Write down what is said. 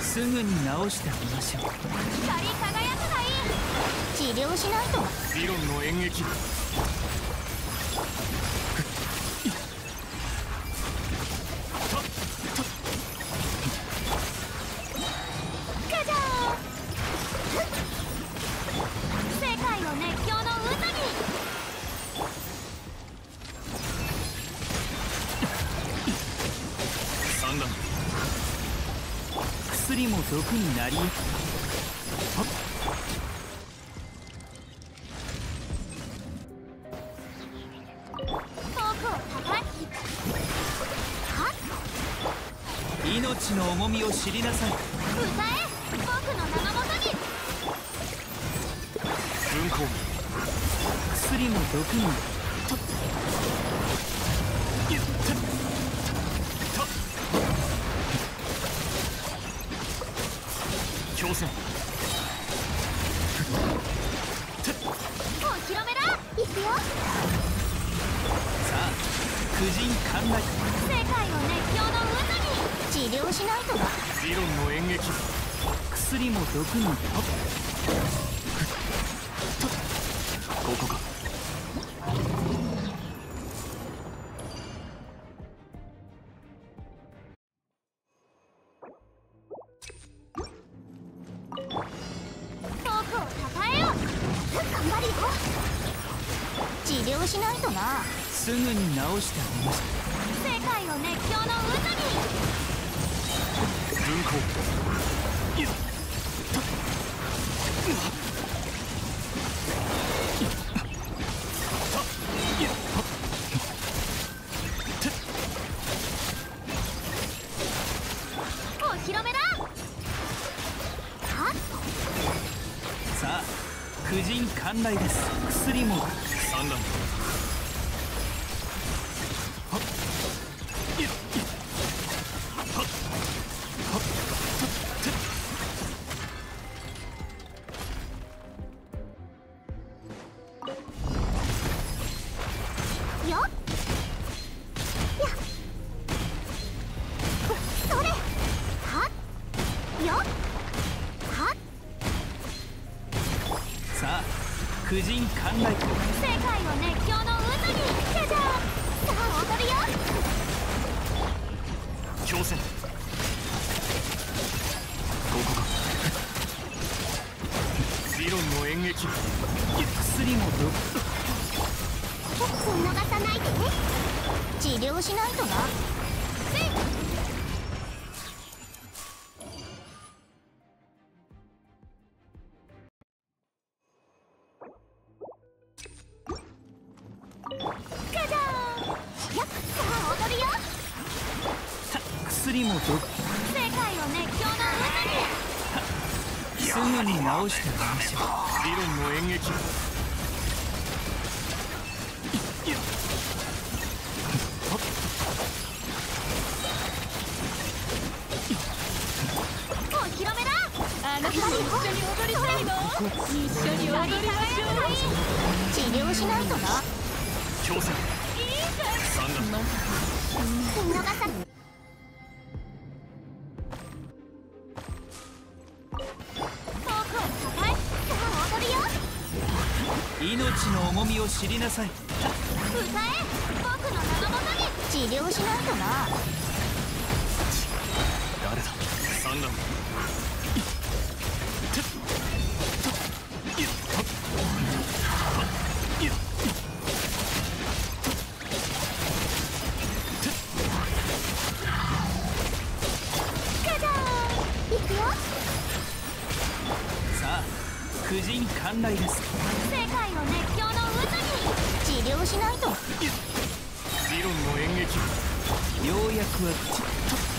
すぐに直してあげましょう光り輝くがいい。治療しないと。理論の演劇薬も毒になりは命の重みを知りなさい。歌え僕の名のもとに。分光薬も毒に強お披露目だ行くよ。さあ婦人観来世界を熱狂の渦に。治療しないとな理論の演劇。薬も毒に。ここか頑張りよ治療しないとな。すぐに治してあげまし世界を熱狂の渦に。お披露目ださあ婦人寛大です。薬も。三段婦人観来世界を熱狂の渦にじゃじゃんさあ踊るよ強戦ここか。理論の演劇薬も毒見逃さないでね。治療しないとな薬も毒世界を熱狂の渦にすぐに治して。あげましょう理論の演劇お披露目だあなた一緒に踊りたいの一緒に踊りましょう治療しないとな強戦三段見逃さ命の重みを知りなさい。歌え僕の名のもとに治療しないとな。誰だ？三段さあ婦人観来です。世界の熱狂の渦に。治療しないと。理論の演劇ようやくは口